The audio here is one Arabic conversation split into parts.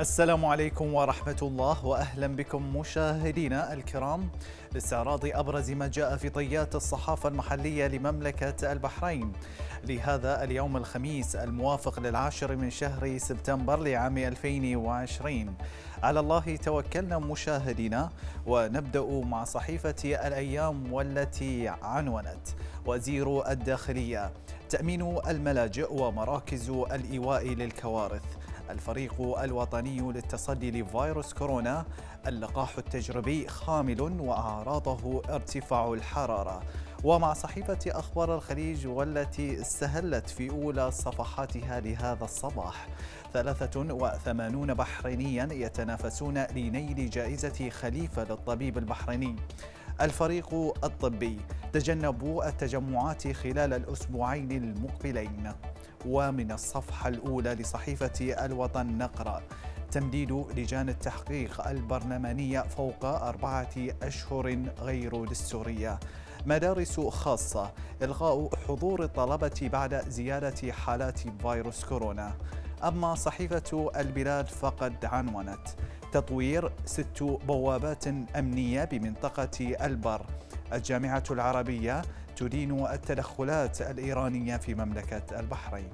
السلام عليكم ورحمة الله وأهلا بكم مشاهدينا الكرام لاستعراض أبرز ما جاء في طيات الصحافة المحلية لمملكة البحرين. لهذا اليوم الخميس الموافق للعاشر من شهر سبتمبر لعام 2020 على الله توكلنا مشاهدينا ونبدأ مع صحيفة الأيام والتي عنونت. وزير الداخلية تأمين الملاجئ ومراكز الإيواء للكوارث. الفريق الوطني للتصدي لفيروس كورونا اللقاح التجريبي خامل وأعراضه ارتفاع الحرارة. ومع صحيفة أخبار الخليج والتي استهلت في أولى صفحاتها لهذا الصباح 83 بحرينيا يتنافسون لنيل جائزة خليفة للطبيب البحريني. الفريق الطبي تجنبوا التجمعات خلال الأسبوعين المقبلين. ومن الصفحة الأولى لصحيفة الوطن نقرأ تمديد لجان التحقيق البرلمانية فوق أربعة أشهر غير دستورية. مدارس خاصة إلغاء حضور الطلبة بعد زيادة حالات فيروس كورونا. أما صحيفة البلاد فقد عنونت تطوير ست بوابات أمنية بمنطقة البر. الجامعة العربية تدين التدخلات الإيرانية في مملكة البحرين.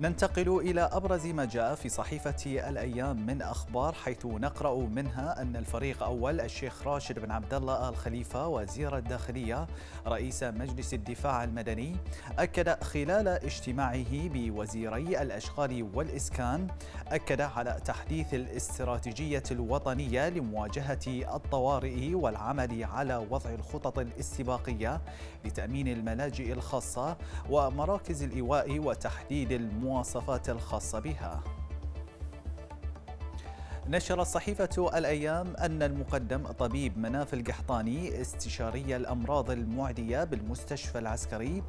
ننتقل إلى أبرز ما جاء في صحيفة الأيام من أخبار حيث نقرأ منها أن الفريق أول الشيخ راشد بن عبد الله الخليفة وزير الداخلية رئيس مجلس الدفاع المدني أكد خلال اجتماعه بوزيري الأشغال والإسكان أكد على تحديث الاستراتيجية الوطنية لمواجهة الطوارئ والعمل على وضع الخطط الاستباقية لتأمين الملاجئ الخاصة ومراكز الإيواء وتحديد المواجهة المواصفات الخاصة بها. نشرت صحيفة الأيام أن المقدم طبيب مناف القحطاني استشاري الأمراض المعدية بالمستشفى العسكري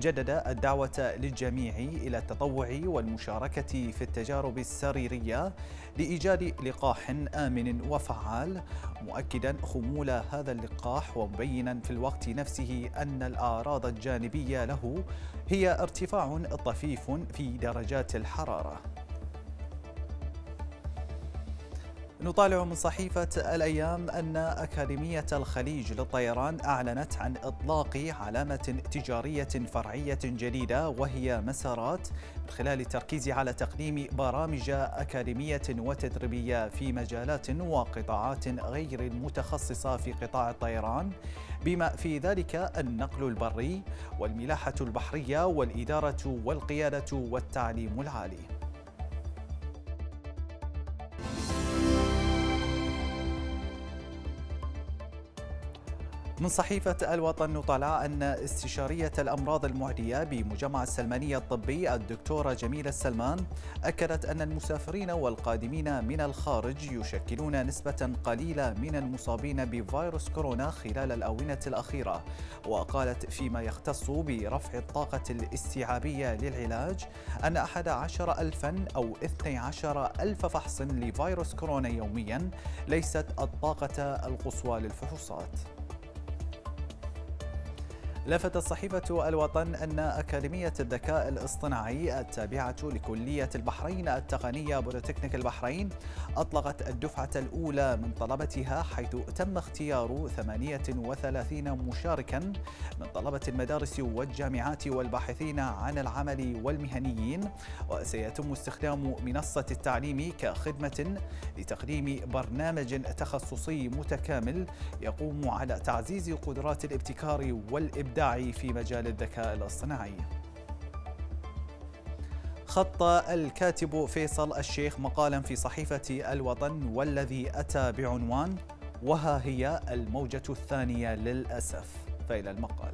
جدد الدعوة للجميع إلى التطوع والمشاركة في التجارب السريرية لإيجاد لقاح آمن وفعال مؤكدا خمول هذا اللقاح ومبينا في الوقت نفسه أن الأعراض الجانبية له هي ارتفاع طفيف في درجات الحرارة. نطالع من صحيفة الأيام أن أكاديمية الخليج للطيران أعلنت عن إطلاق علامة تجارية فرعية جديدة وهي مسارات من خلال التركيز على تقديم برامج أكاديمية وتدريبية في مجالات وقطاعات غير المتخصصة في قطاع الطيران. بما في ذلك النقل البري والملاحة البحرية والإدارة والقيادة والتعليم العالي. من صحيفة الوطن نطلع أن استشارية الأمراض المعدية بمجمع السلمانية الطبي الدكتورة جميلة السلمان أكدت أن المسافرين والقادمين من الخارج يشكلون نسبة قليلة من المصابين بفيروس كورونا خلال الآونة الأخيرة. وقالت فيما يختص برفع الطاقة الاستيعابية للعلاج أن أحد عشر ألفا أو اثني عشر ألف فحص لفيروس كورونا يوميا ليست الطاقة القصوى للفحوصات. لفتت صحيفة الوطن أن أكاديمية الذكاء الاصطناعي التابعة لكلية البحرين التقنية بوليتكنيك البحرين أطلقت الدفعة الأولى من طلبتها حيث تم اختيار 38 مشاركا من طلبة المدارس والجامعات والباحثين عن العمل والمهنيين وسيتم استخدام منصة التعليم كخدمة لتقديم برنامج تخصصي متكامل يقوم على تعزيز قدرات الابتكار والإبداع الإبداعي في مجال الذكاء الاصطناعي. خط الكاتب فيصل الشيخ مقالا في صحيفة الوطن والذي أتى بعنوان وها هي الموجة الثانية للأسف فإلى المقال.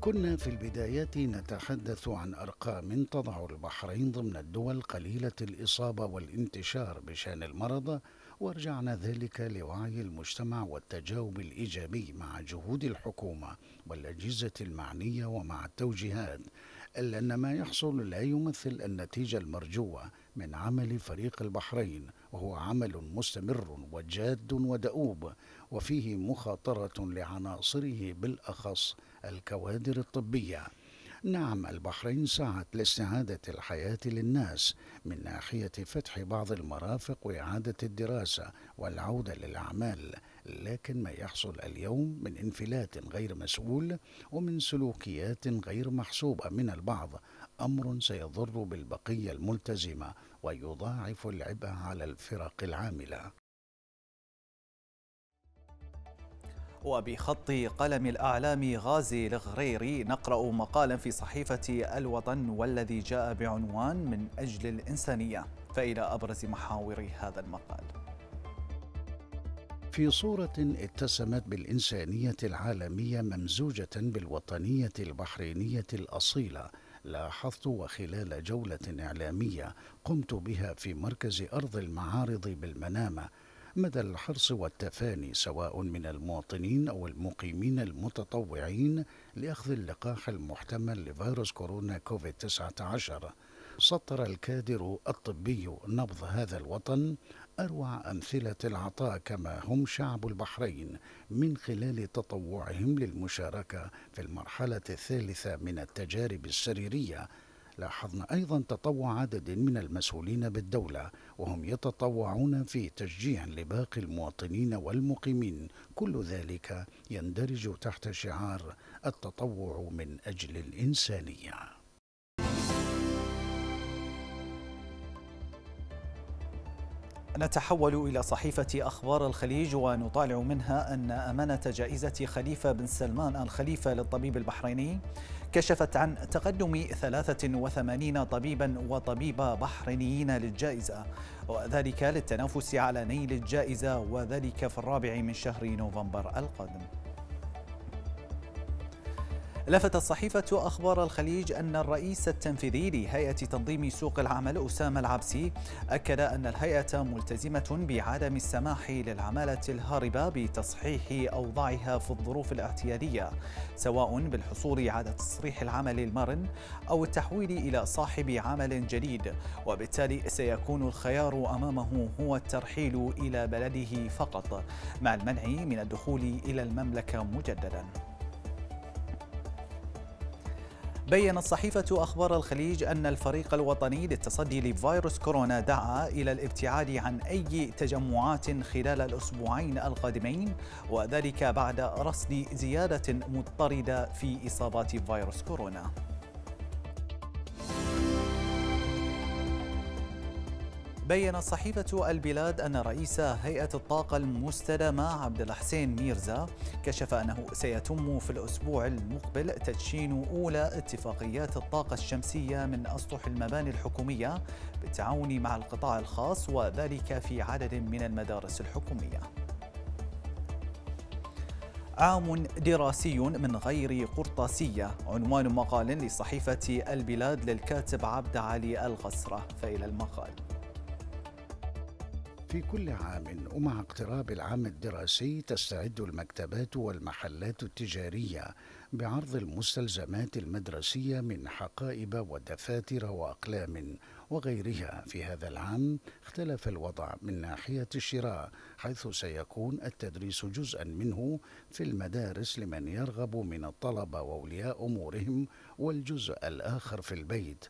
كنا في البدايات نتحدث عن أرقام تضع البحرين ضمن الدول قليلة الإصابة والانتشار بشأن المرض وارجعنا ذلك لوعي المجتمع والتجاوب الإيجابي مع جهود الحكومة والأجهزة المعنية ومع التوجيهات إلا أن ما يحصل لا يمثل النتيجة المرجوة من عمل فريق البحرين وهو عمل مستمر وجاد ودؤوب وفيه مخاطرة لعناصره بالأخص الكوادر الطبية. نعم البحرين سعت لاستعادة الحياة للناس من ناحية فتح بعض المرافق وإعادة الدراسة والعودة للأعمال لكن ما يحصل اليوم من انفلات غير مسؤول ومن سلوكيات غير محسوبة من البعض. أمر سيضر بالبقية الملتزمة ويضاعف العبء على الفرق العاملة. وبخط قلم الأعلام غازي الغريري نقرأ مقالا في صحيفة الوطن والذي جاء بعنوان من أجل الإنسانية. فإلى أبرز محاور هذا المقال. في صورة اتسمت بالإنسانية العالمية ممزوجة بالوطنية البحرينية الأصيلة لاحظت وخلال جولة إعلامية قمت بها في مركز أرض المعارض بالمنامة مدى الحرص والتفاني سواء من المواطنين أو المقيمين المتطوعين لأخذ اللقاح المحتمل لفيروس كورونا كوفيد 19 سطر الكادر الطبي نبض هذا الوطن أروع أمثلة العطاء كما هم شعب البحرين من خلال تطوعهم للمشاركة في المرحلة الثالثة من التجارب السريرية لاحظنا أيضا تطوع عدد من المسؤولين بالدولة وهم يتطوعون في تشجيع لباقي المواطنين والمقيمين. كل ذلك يندرج تحت شعار التطوع من أجل الإنسانية. نتحول إلى صحيفة أخبار الخليج ونطالع منها أن أمانة جائزة خليفة بن سلمان الخليفة للطبيب البحريني كشفت عن تقدم 83 طبيبا وطبيبة بحرينيين للجائزة وذلك للتنافس على نيل الجائزة وذلك في الرابع من شهر نوفمبر القادم. لفتت صحيفة أخبار الخليج أن الرئيس التنفيذي لهيئة تنظيم سوق العمل أسامة العبسي أكد أن الهيئة ملتزمة بعدم السماح للعمالة الهاربة بتصحيح أوضاعها في الظروف الاعتيادية سواء بالحصول على تصريح العمل المرن أو التحويل إلى صاحب عمل جديد وبالتالي سيكون الخيار أمامه هو الترحيل إلى بلده فقط مع المنع من الدخول إلى المملكة مجدداً. بينت صحيفة أخبار الخليج أن الفريق الوطني للتصدي لفيروس كورونا دعا إلى الابتعاد عن أي تجمعات خلال الأسبوعين القادمين وذلك بعد رصد زيادة مضطردة في إصابات فيروس كورونا. بينت صحيفة البلاد أن رئيس هيئة الطاقة المستدامة عبد الحسين ميرزا كشف أنه سيتم في الأسبوع المقبل تدشين أولى اتفاقيات الطاقة الشمسية من أسطح المباني الحكومية بالتعاون مع القطاع الخاص وذلك في عدد من المدارس الحكومية. عام دراسي من غير قرطاسية. عنوان مقال لصحيفة البلاد للكاتب عبد علي الغسرة. فإلى المقال. في كل عام ومع اقتراب العام الدراسي تستعد المكتبات والمحلات التجارية بعرض المستلزمات المدرسية من حقائب ودفاتر وأقلام وغيرها. في هذا العام اختلف الوضع من ناحية الشراء حيث سيكون التدريس جزءا منه في المدارس لمن يرغب من الطلبة وأولياء أمورهم والجزء الآخر في البيت.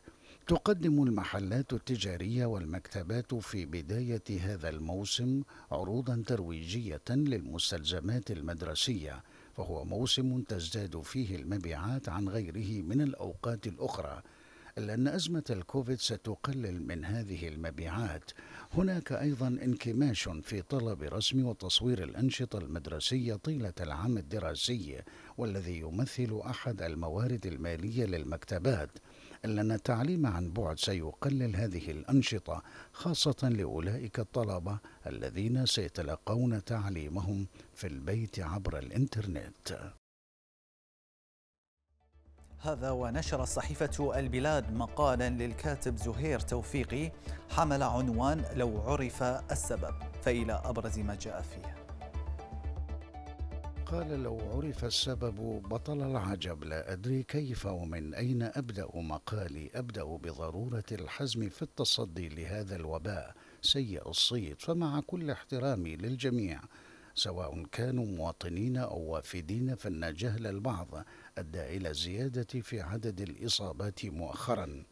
تقدم المحلات التجارية والمكتبات في بداية هذا الموسم عروضا ترويجية للمستلزمات المدرسية فهو موسم تزداد فيه المبيعات عن غيره من الأوقات الأخرى. إلا أن أزمة الكوفيد ستقلل من هذه المبيعات. هناك أيضا انكماش في طلب رسم وتصوير الأنشطة المدرسية طيلة العام الدراسي والذي يمثل أحد الموارد المالية للمكتبات. إلا أن التعليم عن بعد سيقلل هذه الأنشطة خاصة لأولئك الطلبة الذين سيتلقون تعليمهم في البيت عبر الإنترنت. هذا ونشر صحيفة البلاد مقالا للكاتب زهير توفيقي حمل عنوان لو عرف السبب فإلى أبرز ما جاء فيه. قال لو عرف السبب بطل العجب لا أدري كيف ومن أين أبدأ مقالي. أبدأ بضرورة الحزم في التصدي لهذا الوباء سيء الصيت فمع كل احترامي للجميع سواء كانوا مواطنين أو وافدين فإن جهل البعض أدى إلى زيادة في عدد الإصابات مؤخرا.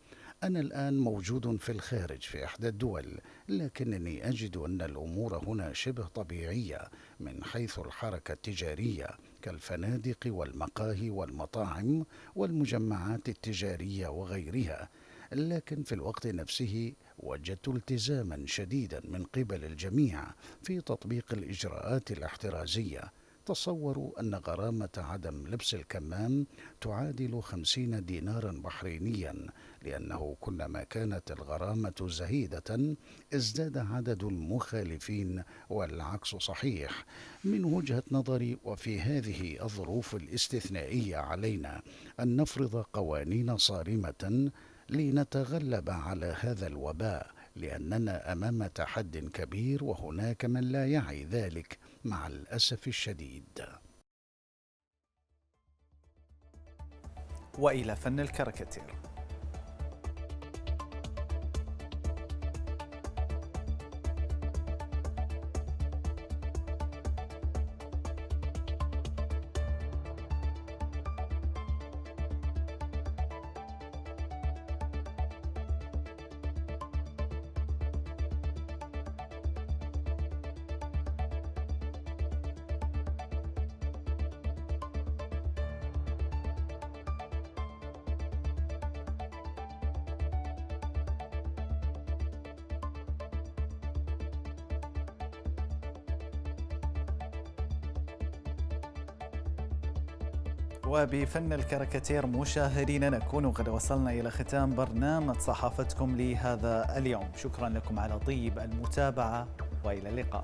أنا الآن موجود في الخارج في إحدى الدول لكنني أجد أن الأمور هنا شبه طبيعية من حيث الحركة التجارية كالفنادق والمقاهي والمطاعم والمجمعات التجارية وغيرها. لكن في الوقت نفسه وجدت التزاما شديدا من قبل الجميع في تطبيق الإجراءات الاحترازية. تصوروا أن غرامة عدم لبس الكمام تعادل خمسين دينارا بحرينيا لأنه كلما كانت الغرامة زهيدة ازداد عدد المخالفين والعكس صحيح. من وجهة نظري وفي هذه الظروف الاستثنائية علينا أن نفرض قوانين صارمة لنتغلب على هذا الوباء لأننا أمام تحد كبير وهناك من لا يعي ذلك. مع الأسف الشديد. وإلى فن الكاريكاتير. وبفن الكاريكاتير مشاهدينا نكون قد وصلنا إلى ختام برنامج صحافتكم لهذا اليوم. شكرا لكم على طيب المتابعة وإلى اللقاء.